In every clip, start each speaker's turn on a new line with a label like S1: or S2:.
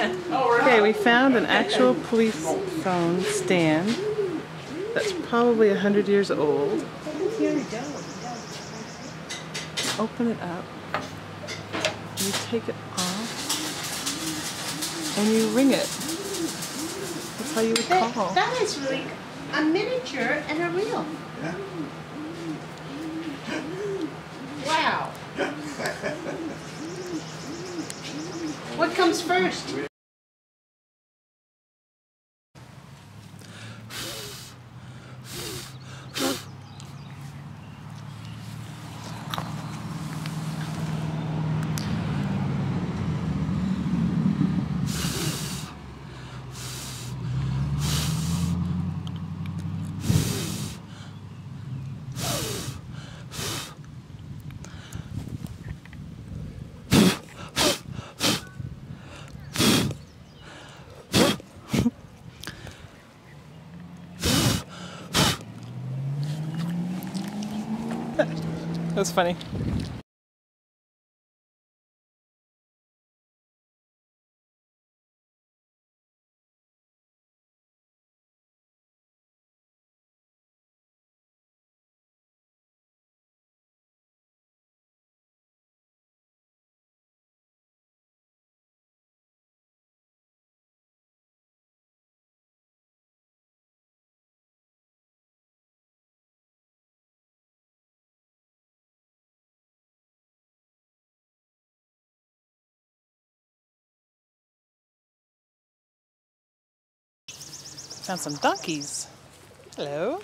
S1: Okay, we found an actual police phone stand that's probably a hundred years old. Open it up. You take it off and you ring it. That's how you would
S2: That,
S1: call.
S2: that is really a miniature and a real. Wow. What comes first?
S1: That's funny. Found some donkeys. Hello.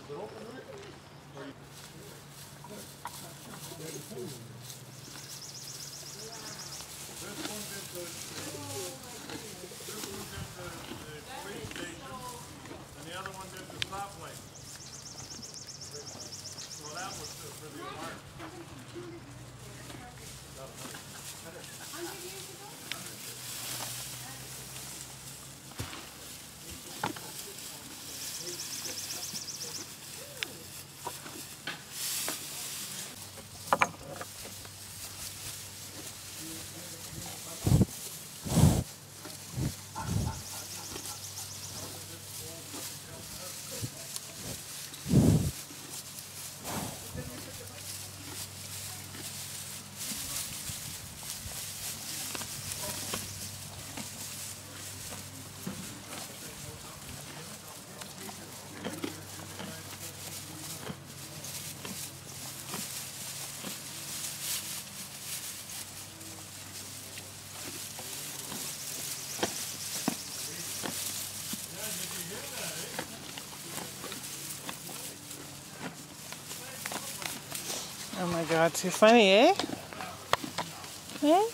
S1: Oh my god, too funny, eh? Eh?